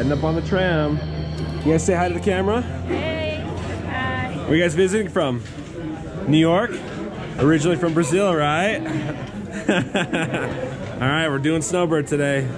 Heading up on the tram. You guys say hi to the camera? Hey. Hi. Where you guys visiting from? New York? Originally from Brazil, right? All right, we're doing snowbird today.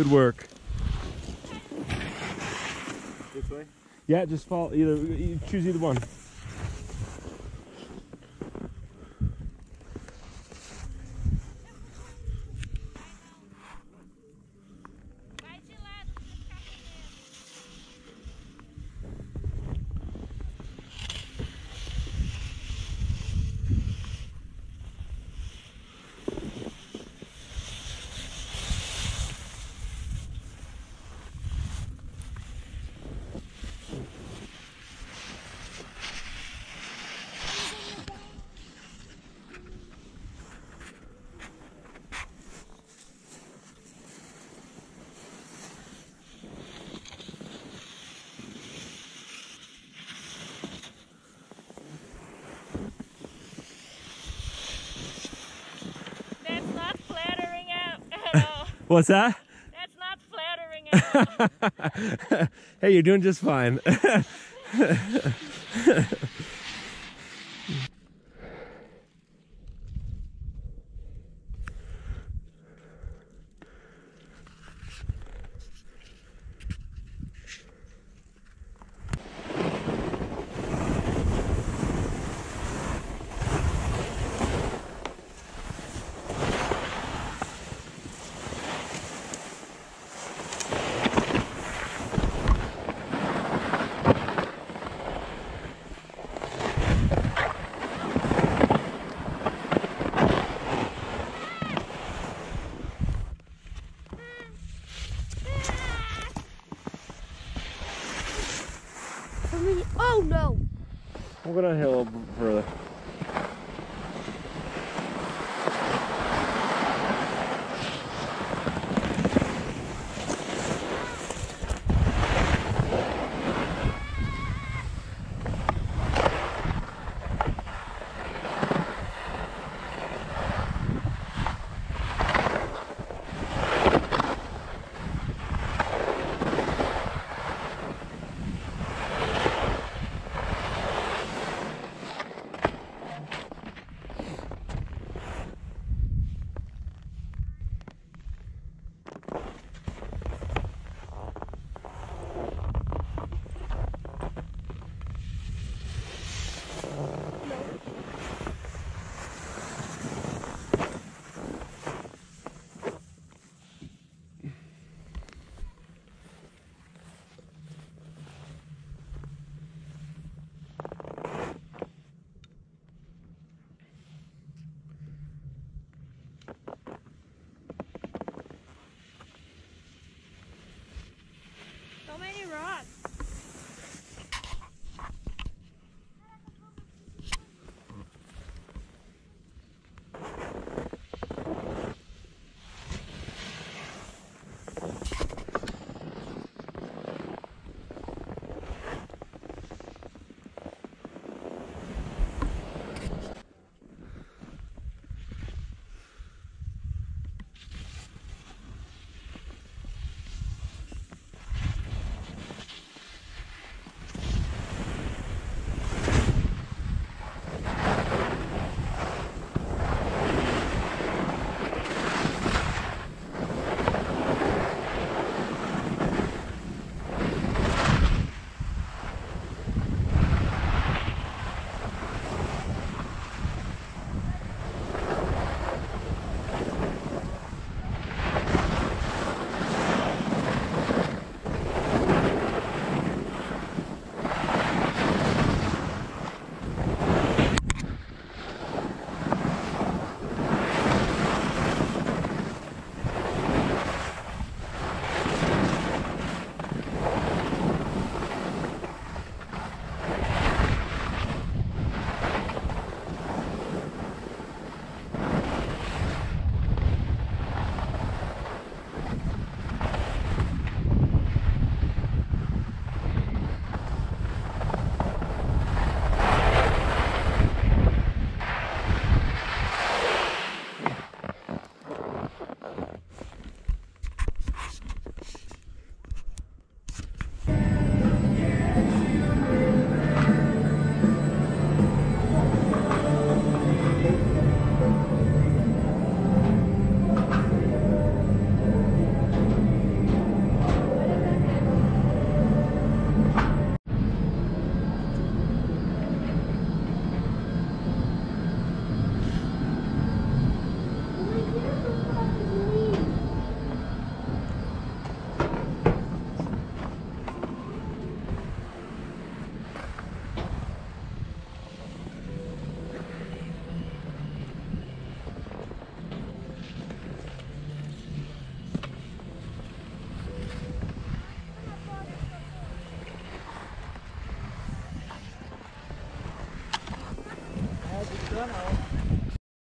Good work. This way? Yeah, just follow either. You choose either one. That's not flattering out at all. What's that? That's not flattering at all. hey, you're doing just fine. Oh no! We'll go downhill a little further. up.